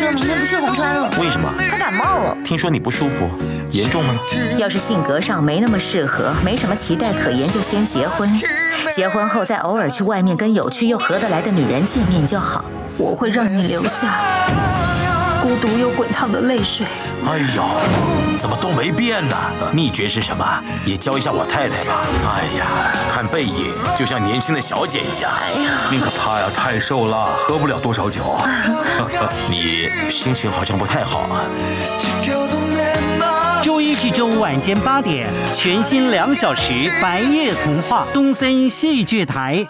说明天不去红川了。为什么？他感冒了。听说你不舒服，严重吗？要是性格上没那么适合，没什么期待可言，就先结婚。结婚后再偶尔去外面跟有趣又合得来的女人见面就好。我会让你留下孤独又滚烫的泪水。哎呦，怎么都没变呢？秘诀是什么？也教一下我太太吧。哎呀，看背影就像年轻的小姐一样。哎呀，你可怕呀，太瘦了，喝不了多少酒。你心情好像不太好啊。周一至周五晚间八点，全新两小时《白夜童话》，东森戏剧台。